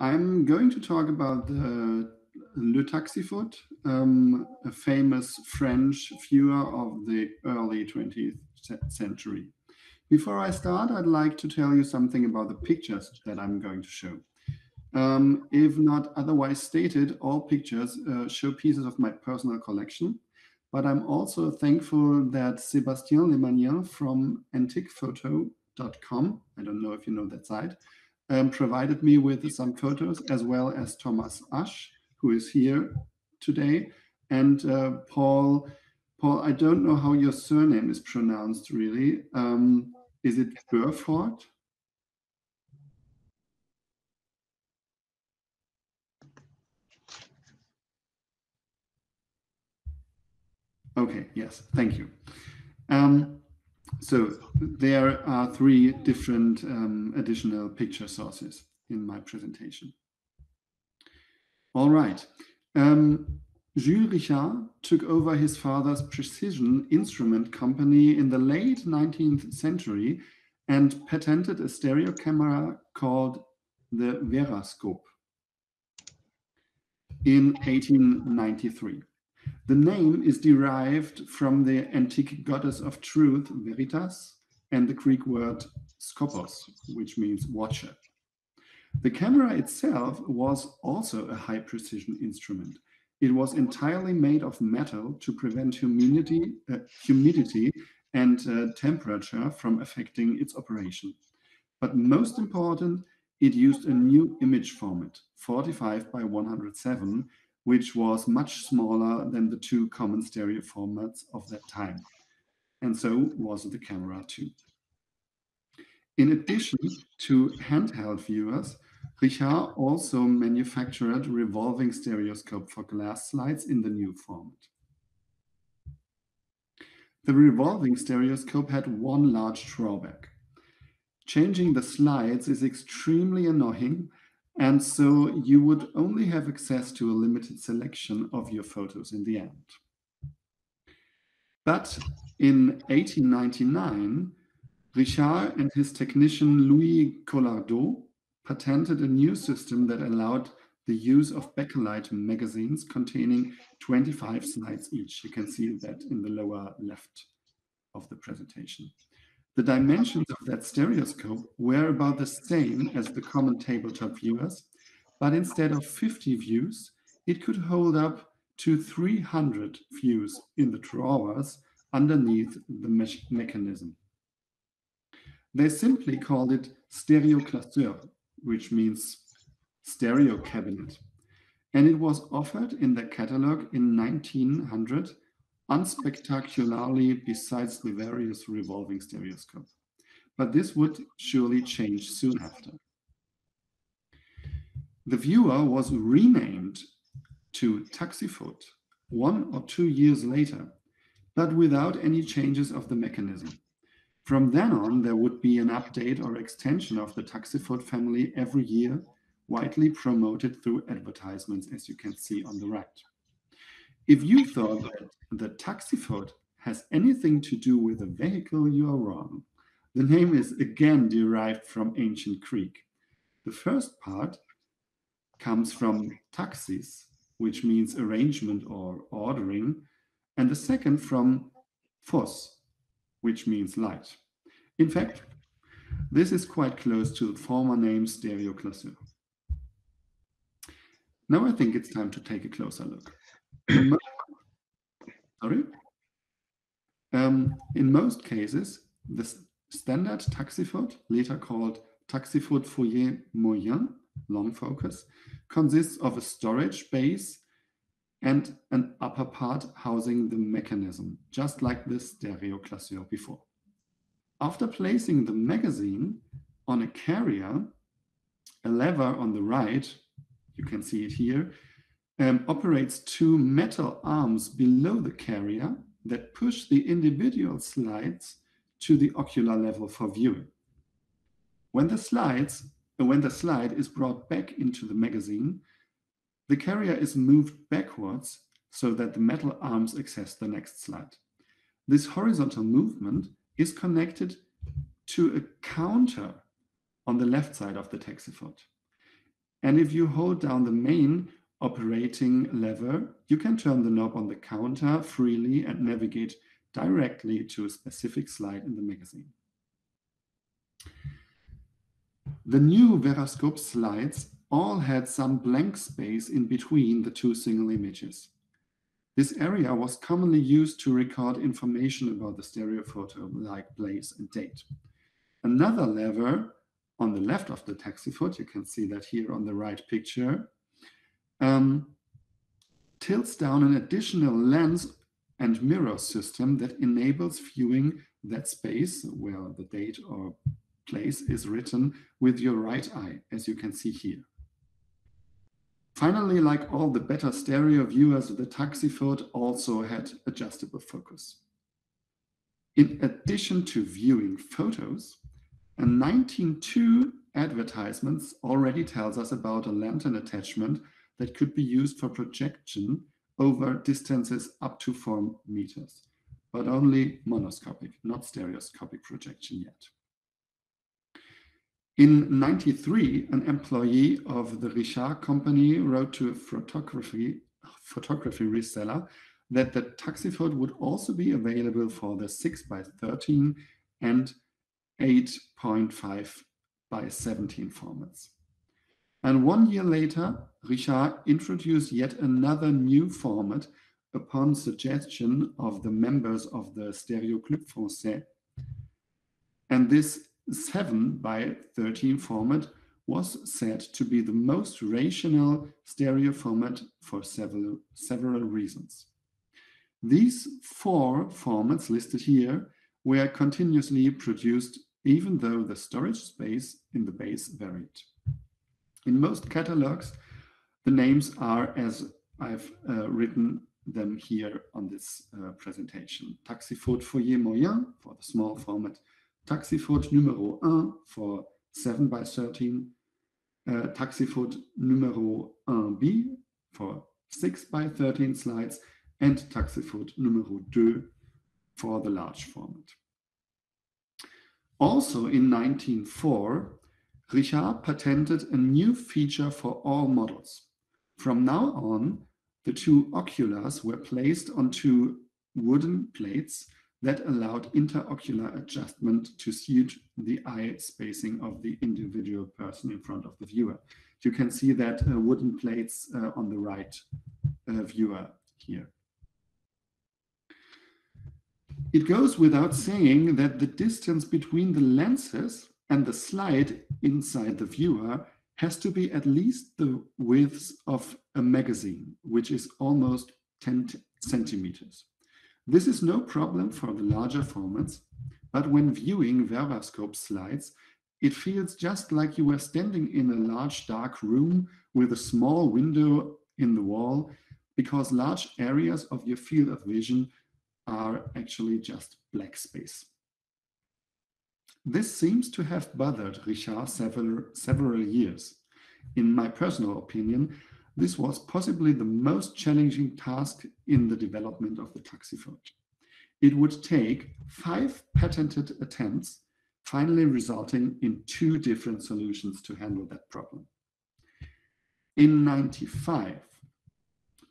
I'm going to talk about the Le Taxiphote, um, a famous French viewer of the early 20th century. Before I start, I'd like to tell you something about the pictures that I'm going to show. Um, if not otherwise stated, all pictures uh, show pieces of my personal collection, but I'm also thankful that Sébastien Lemanier from antiquephoto.com, I don't know if you know that site, um, provided me with some photos, as well as Thomas Asch, who is here today, and uh, Paul. Paul, I don't know how your surname is pronounced, really. Um, is it Burford? Okay, yes, thank you. Um, so there are three different um, additional picture sources in my presentation. All right. Um, Jules Richard took over his father's precision instrument company in the late 19th century and patented a stereo camera called the Verascope in 1893. The name is derived from the antique goddess of truth, Veritas, and the Greek word skopos, which means watcher. The camera itself was also a high precision instrument. It was entirely made of metal to prevent humidity, uh, humidity and uh, temperature from affecting its operation. But most important, it used a new image format, 45 by 107, which was much smaller than the two common stereo formats of that time. And so was the camera too. In addition to handheld viewers, Richard also manufactured revolving stereoscope for glass slides in the new format. The revolving stereoscope had one large drawback. Changing the slides is extremely annoying and so you would only have access to a limited selection of your photos in the end. But in 1899, Richard and his technician Louis Collardot patented a new system that allowed the use of bakelite magazines containing 25 slides each. You can see that in the lower left of the presentation. The dimensions of that stereoscope were about the same as the common tabletop viewers, but instead of 50 views, it could hold up to 300 views in the drawers underneath the me mechanism. They simply called it stereoclasseur, which means stereo cabinet. And it was offered in the catalog in 1900 unspectacularly besides the various revolving stereoscope. But this would surely change soon after. The viewer was renamed to Taxiphote one or two years later, but without any changes of the mechanism. From then on, there would be an update or extension of the Taxiphote family every year, widely promoted through advertisements, as you can see on the right. If you thought that the Taxiphote has anything to do with a vehicle, you are wrong. The name is again derived from ancient Greek. The first part comes from taxis, which means arrangement or ordering, and the second from phos, which means light. In fact, this is quite close to the former name stereoclasseur. Now I think it's time to take a closer look. Sorry? Um, in most cases, the standard Taxiphote, later called Taxiphote Foyer Moyen, long focus, consists of a storage base and an upper part housing the mechanism, just like the stereoclasseur before. After placing the magazine on a carrier, a lever on the right, you can see it here, um, operates two metal arms below the carrier that push the individual slides to the ocular level for viewing. When the slides, uh, when the slide is brought back into the magazine, the carrier is moved backwards so that the metal arms access the next slide. This horizontal movement is connected to a counter on the left side of the Taxiphote. And if you hold down the main operating lever, you can turn the knob on the counter freely and navigate directly to a specific slide in the magazine. The new Verascope slides all had some blank space in between the two single images. This area was commonly used to record information about the stereo photo, like place and date. Another lever on the left of the taxiphote, you can see that here on the right picture, um, tilts down an additional lens and mirror system that enables viewing that space where the date or place is written with your right eye, as you can see here. Finally, like all the better stereo viewers, the Taxiphote also had adjustable focus. In addition to viewing photos, a 1902 advertisements already tells us about a lantern attachment that could be used for projection over distances up to four meters, but only monoscopic, not stereoscopic projection yet. In 93, an employee of the Richard company wrote to a photography, photography reseller that the Taxiphote would also be available for the 6 by 13 and 8.5 by 17 formats. And one year later, Richard introduced yet another new format upon suggestion of the members of the Stereo Club Français. And this 7 by 13 format was said to be the most rational stereo format for several, several reasons. These four formats listed here were continuously produced even though the storage space in the base varied. In most catalogs, the names are as I've uh, written them here on this uh, presentation. Taxiphote Foyer Moyen for the small format, Taxiphote numéro 1 for 7 by 13, uh, Taxiphote numéro 1B for 6 by 13 slides, and Taxiphote numéro 2 for the large format. Also in 1904, Richard patented a new feature for all models. From now on, the two oculars were placed onto wooden plates that allowed interocular adjustment to suit the eye spacing of the individual person in front of the viewer. You can see that uh, wooden plates uh, on the right uh, viewer here. It goes without saying that the distance between the lenses and the slide inside the viewer has to be at least the width of a magazine, which is almost 10 centimeters. This is no problem for the larger formats, but when viewing Verascope slides, it feels just like you were standing in a large dark room with a small window in the wall because large areas of your field of vision are actually just black space. This seems to have bothered Richard several, several years. In my personal opinion, this was possibly the most challenging task in the development of the Taxiphote. It would take five patented attempts, finally resulting in two different solutions to handle that problem. In 95,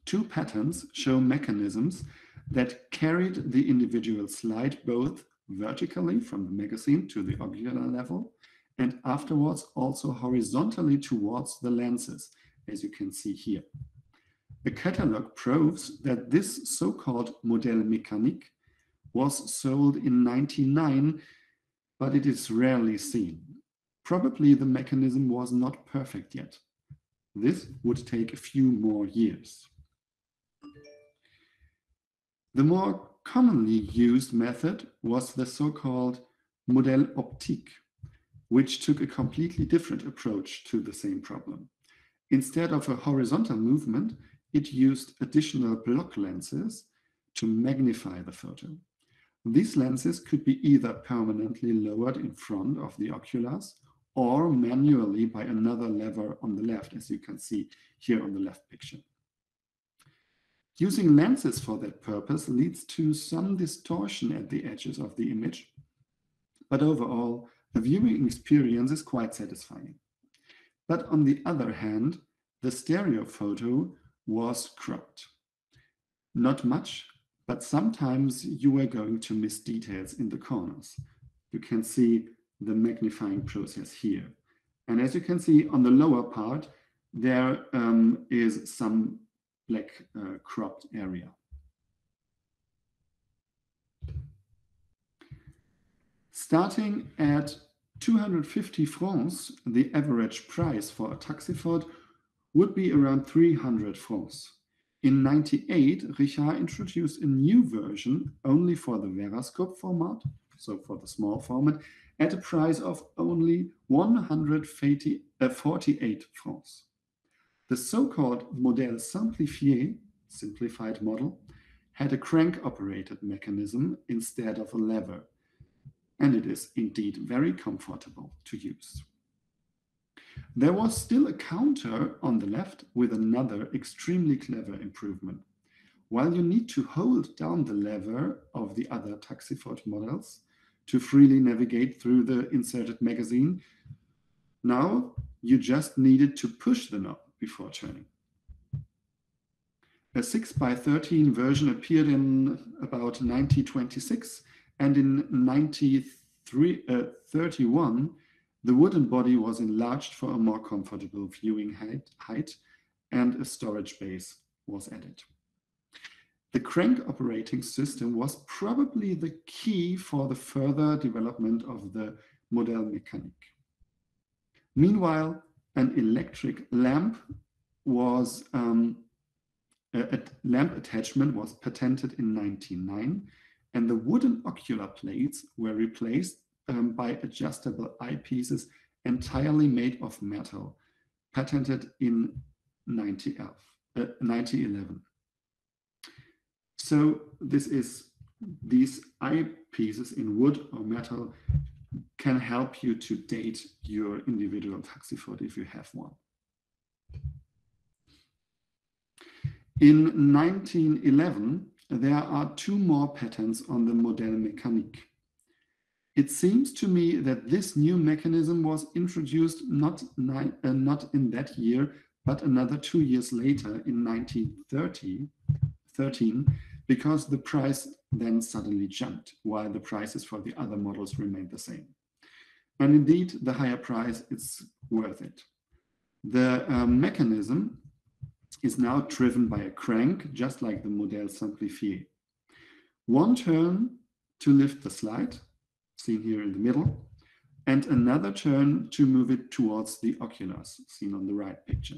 two patents show mechanisms that carried the individual slide both vertically from the magazine to the ocular level and afterwards also horizontally towards the lenses, as you can see here. The catalog proves that this so-called modèle mécanique was sold in 99, but it is rarely seen. Probably the mechanism was not perfect yet. This would take a few more years. The more commonly used method was the so-called modèle optique, which took a completely different approach to the same problem. Instead of a horizontal movement, it used additional block lenses to magnify the photo. These lenses could be either permanently lowered in front of the oculars or manually by another lever on the left, as you can see here on the left picture. Using lenses for that purpose leads to some distortion at the edges of the image, but overall, the viewing experience is quite satisfying. but on the other hand, the stereo photo was cropped. Not much, but sometimes you were going to miss details in the corners. You can see the magnifying process here. And as you can see on the lower part, there um, is some black uh, cropped area. Starting at 250 francs, the average price for a Taxiphote would be around 300 francs. In 98, Richard introduced a new version only for the Verascope format, so for the small format, at a price of only 148 uh, francs. The so-called Modèle Simplifié, simplified model, had a crank-operated mechanism instead of a lever, and it is indeed very comfortable to use. There was still a counter on the left with another extremely clever improvement. While you need to hold down the lever of the other Taxiphote models to freely navigate through the inserted magazine, now you just needed to push the knob before turning. A 6 by 13 version appeared in about 1926 and in 1931 uh, the wooden body was enlarged for a more comfortable viewing height, height and a storage base was added. The crank operating system was probably the key for the further development of the model mechanic. Meanwhile, an electric lamp was um, a, lamp attachment was patented in 1909 and the wooden ocular plates were replaced um, by adjustable eyepieces entirely made of metal, patented in 1911. Uh, so this is these eyepieces in wood or metal can help you to date your individual taxiphote if you have one. In 1911, there are two more patents on the Modèle Mécanique. It seems to me that this new mechanism was introduced not, uh, not in that year, but another two years later in 1930, 13, because the price then suddenly jumped, while the prices for the other models remained the same. And indeed, the higher price is worth it. The uh, mechanism is now driven by a crank, just like the Modèle Simplifié. One turn to lift the slide, seen here in the middle, and another turn to move it towards the oculars, seen on the right picture.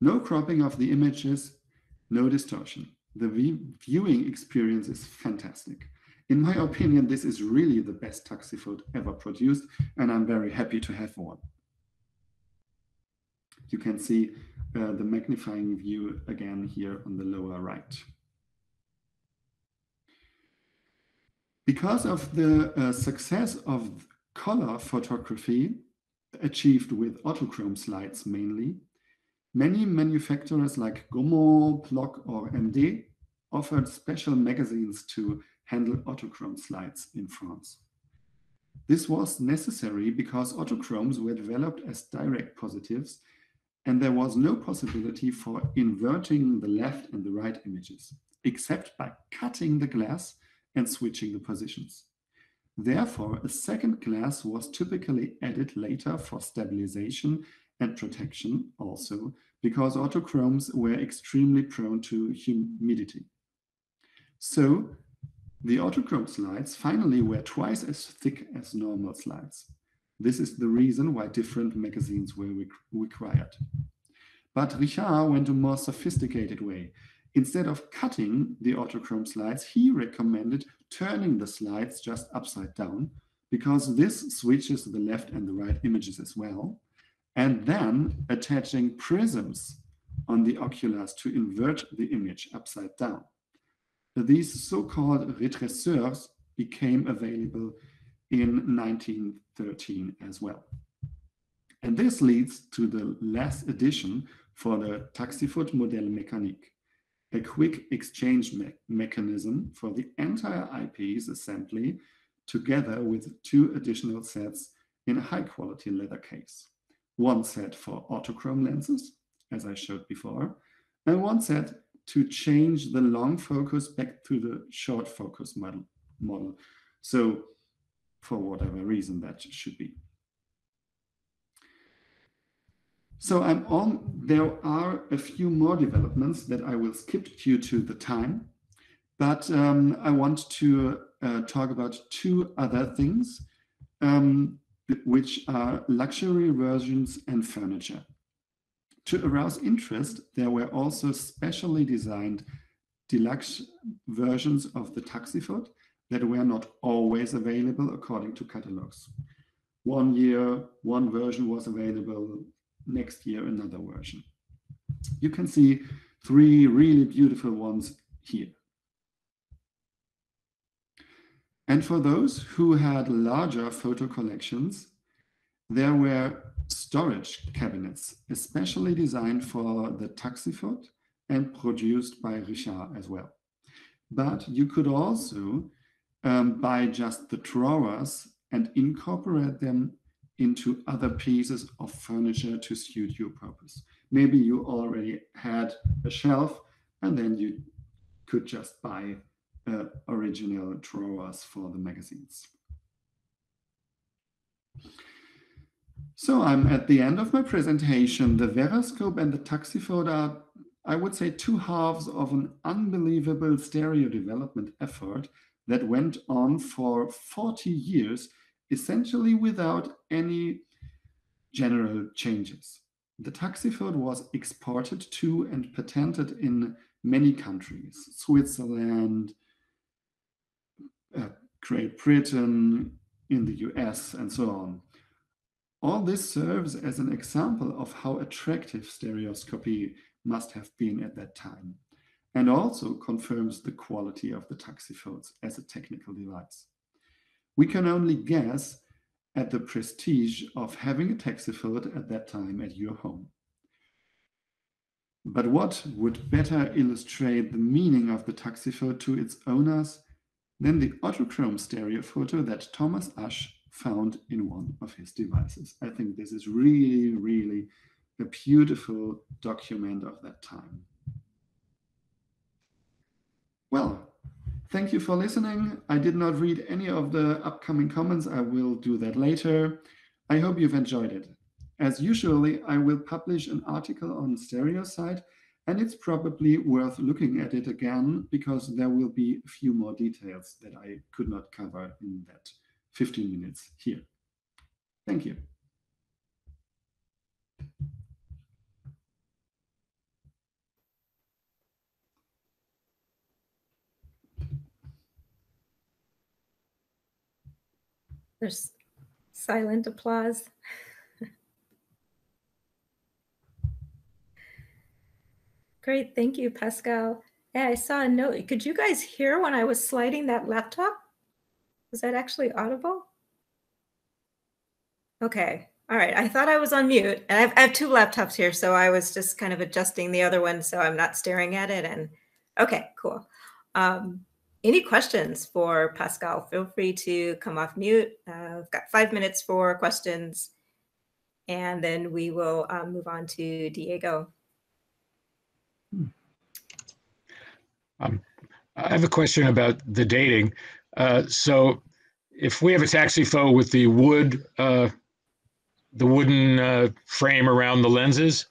No cropping of the images, no distortion. The viewing experience is fantastic. In my opinion, this is really the best Taxiphote ever produced, and I'm very happy to have one. You can see uh, the magnifying view again here on the lower right. Because of the uh, success of color photography achieved with autochrome slides mainly, many manufacturers like Gaumont, Plock or MD offered special magazines to handle autochrome slides in France. This was necessary because autochromes were developed as direct positives and there was no possibility for inverting the left and the right images, except by cutting the glass and switching the positions. Therefore, a second glass was typically added later for stabilization and protection also, because autochromes were extremely prone to humidity. So the autochrome slides finally were twice as thick as normal slides. This is the reason why different magazines were required. But Richard went a more sophisticated way. Instead of cutting the autochrome slides, he recommended turning the slides just upside down because this switches the left and the right images as well, and then attaching prisms on the oculars to invert the image upside down. These so-called retrousseurs became available in 1913 as well. And this leads to the last edition for the Taxiphote Modèle Mécanique a quick exchange me mechanism for the entire eyepiece assembly together with two additional sets in a high quality leather case. One set for autochrome lenses, as I showed before, and one set to change the long focus back to the short focus model. model. So for whatever reason that should be. So I'm on, there are a few more developments that I will skip due to the time, but um, I want to uh, talk about two other things, um, which are luxury versions and furniture. To arouse interest, there were also specially designed deluxe versions of the Taxiphote that were not always available according to catalogs. One year, one version was available, next year, another version. You can see three really beautiful ones here. And for those who had larger photo collections, there were storage cabinets, especially designed for the Taxiphote and produced by Richard as well. But you could also um, buy just the drawers and incorporate them into other pieces of furniture to suit your purpose. Maybe you already had a shelf and then you could just buy uh, original drawers for the magazines. So I'm at the end of my presentation. The Verascope and the Taxiphote are, I would say, two halves of an unbelievable stereo development effort that went on for 40 years, essentially without any general changes. The Taxiphote was exported to and patented in many countries, Switzerland, uh, Great Britain, in the US, and so on. All this serves as an example of how attractive stereoscopy must have been at that time, and also confirms the quality of the Taxiphotes as a technical device. We can only guess at the prestige of having a Taxiphote at that time at your home. But what would better illustrate the meaning of the Taxiphote to its owners than the autochrome stereo photo that Thomas Asch found in one of his devices. I think this is really, really a beautiful document of that time. Well, thank you for listening. I did not read any of the upcoming comments. I will do that later. I hope you've enjoyed it. As usually, I will publish an article on Stereo site and it's probably worth looking at it again because there will be a few more details that I could not cover in that 15 minutes here. Thank you. There's silent applause. Great, thank you, Pascal. Yeah, I saw a note. Could you guys hear when I was sliding that laptop? Was that actually audible? Okay, all right. I thought I was on mute. And I have, I have two laptops here, so I was just kind of adjusting the other one so I'm not staring at it. And okay, cool. Um, any questions for Pascal? Feel free to come off mute. Uh, I've got five minutes for questions, and then we will um, move on to Diego. Um, I have a question about the dating. Uh, so if we have a Taxiphote with the wood, uh, the wooden uh, frame around the lenses,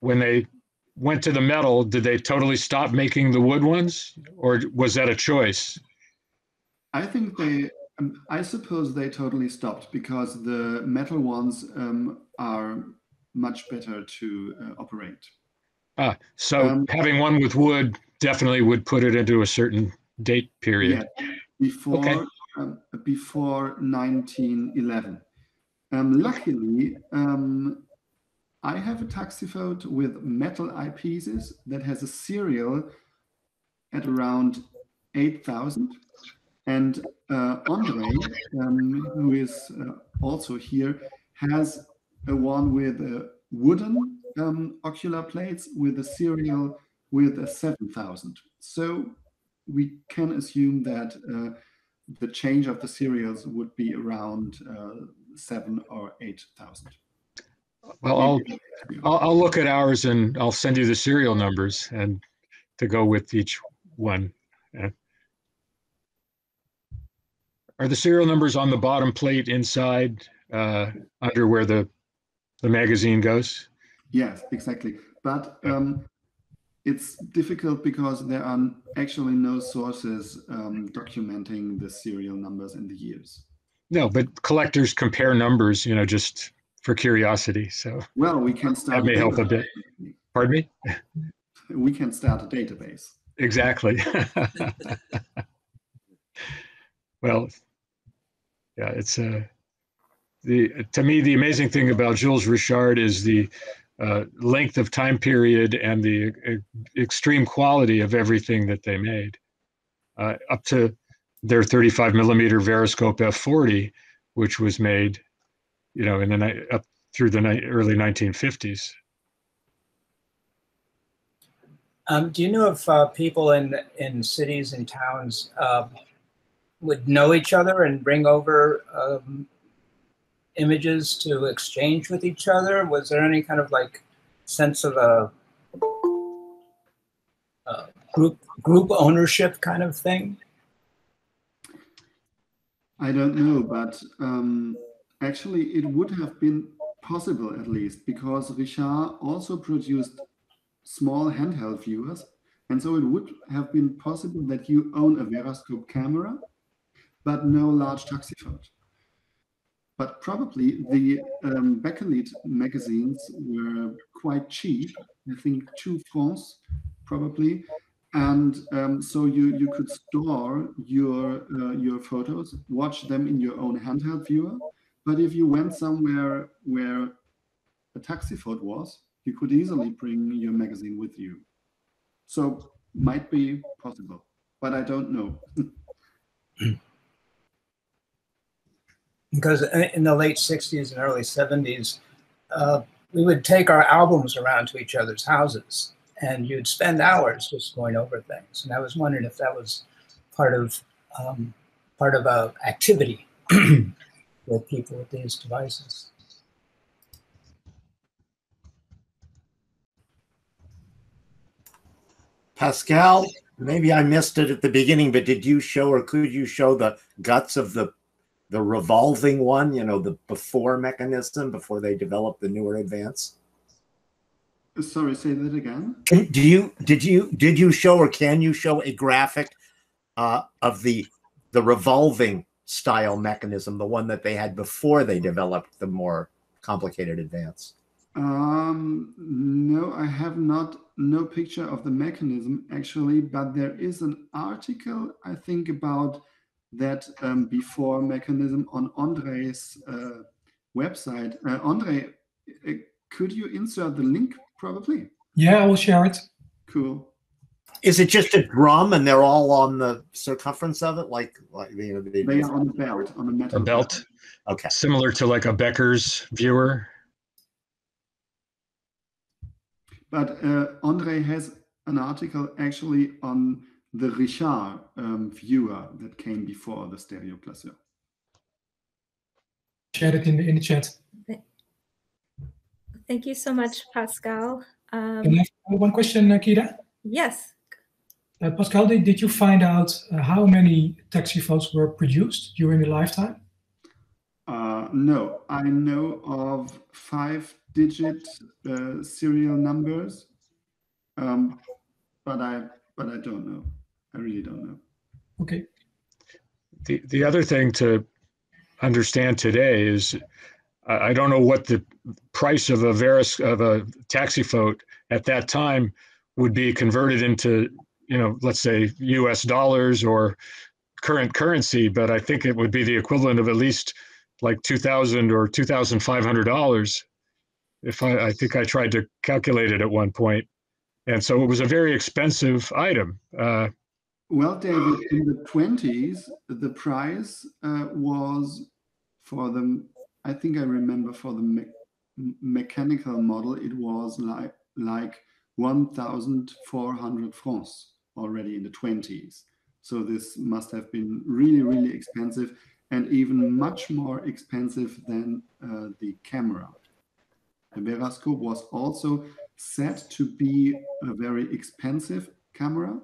when they went to the metal, did they totally stop making the wood ones, or was that a choice? I think they, um, I suppose they totally stopped because the metal ones um, are much better to uh, operate. Ah, so um, having one with wood definitely would put it into a certain date period. Yeah, before okay. um, before 1911. Um, luckily, um, I have a Taxiphote with metal eyepieces that has a serial at around 8,000. And uh, Andre, um, who is uh, also here, has a one with a wooden um, ocular plates with a serial with a 7000. So we can assume that uh, the change of the serials would be around uh, seven or eight thousand. Well, I'll, I'll, I'll look at ours and I'll send you the serial numbers and to go with each one. Yeah. Are the serial numbers on the bottom plate inside, uh, under where the, the magazine goes? Yes, exactly. But um, it's difficult because there are actually no sources um, documenting the serial numbers and the years. No, but collectors compare numbers, you know, just for curiosity. So Well, we can start. that may help a bit. Pardon me? We can start a database. Exactly. well, yeah, it's uh, the to me the amazing thing about Jules Richard is the uh, length of time period and the uh, extreme quality of everything that they made, uh, up to their 35 millimeter Verascope F40, which was made, you know, in the ni- up through the ni- early 1950s. Um, do you know if uh, people in in cities and towns um, would know each other and bring over um, images to exchange with each other? Was there any kind of like sense of a, a group group ownership kind of thing? I don't know, but um, actually, it would have been possible at least because Richard also produced small handheld viewers. And so it would have been possible that you own a Verascope camera, but no large taxiphote. But probably the um, bakelite magazines were quite cheap. I think two francs, probably, and um, so you you could store your uh, your photos, watch them in your own handheld viewer. But if you went somewhere where a taxiphote was, you could easily bring your magazine with you. So might be possible, but I don't know. because in the late 60s and early 70s, uh, we would take our albums around to each other's houses and you'd spend hours just going over things. And I was wondering if that was part of um, part of a activity with people with these devices. Pascal, maybe I missed it at the beginning, but did you show or could you show the guts of the the revolving one, you know, the before mechanism before they developed the newer advance? Sorry, say that again. Do you did you did you show or can you show a graphic uh, of the the revolving style mechanism, the one that they had before they developed the more complicated advance? Um, no, I have not no picture of the mechanism actually, but there is an article I think about that um, before mechanism on Andre's uh, website. Uh, Andre, uh, could you insert the link probably? Yeah, I will share it. Cool. Is it just a drum and they're all on the circumference of it, like like you know? They, They are on a belt, on a metal A belt, okay. similar to like a Becker's viewer. But uh, Andre has an article actually on the Richard um, viewer that came before the stereoclasseur. Share it in the in the chat. Thank you so much, Pascal. Um, Can I have one question, Kira? yes. Uh, Pascal, did, did you find out uh, how many taxiphotes were produced during the lifetime? Uh, no, I know of five digit uh, serial numbers, um, but I but I don't know. I really don't know. Okay. The, the other thing to understand today is I, I don't know what the price of a Veris of a taxiphote at that time would be converted into, you know, let's say US dollars or current currency, but I think it would be the equivalent of at least like 2000 or $2,500 if I, I think I tried to calculate it at one point. And so it was a very expensive item. Uh, Well, David, in the twenties, the price uh, was for the. I think I remember for the me- mechanical model, it was like like one thousand four hundred francs already in the twenties. So this must have been really, really expensive and even much more expensive than uh, the camera. The Verascope was also said to be a very expensive camera,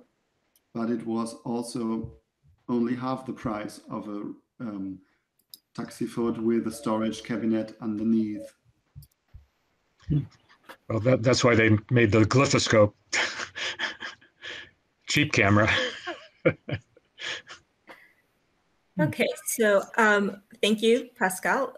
but it was also only half the price of a um, Taxiphote with a storage cabinet underneath. Well, that, that's why they made the glyphoscope. Cheap camera. Okay, so um, thank you, Pascal.